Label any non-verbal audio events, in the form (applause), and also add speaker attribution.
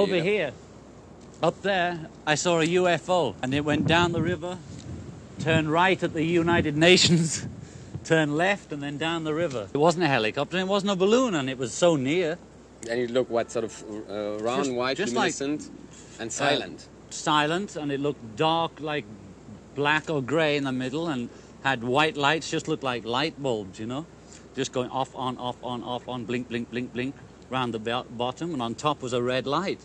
Speaker 1: Over
Speaker 2: Yeah.
Speaker 1: here, up there, I saw a UFO and it went down the river, turned right at the United Nations, (laughs) turned left and then down the river. It wasn't a helicopter, it wasn't a balloon and it was so near.
Speaker 2: And it looked what sort of uh, round,
Speaker 1: Just-
Speaker 2: white,
Speaker 1: just like-
Speaker 2: and uh, silent.
Speaker 1: silent and it looked dark like black or grey in the middle and had white lights just looked like light bulbs you know just going off on off on off on blink blink blink blink round the bottom and on top was a red light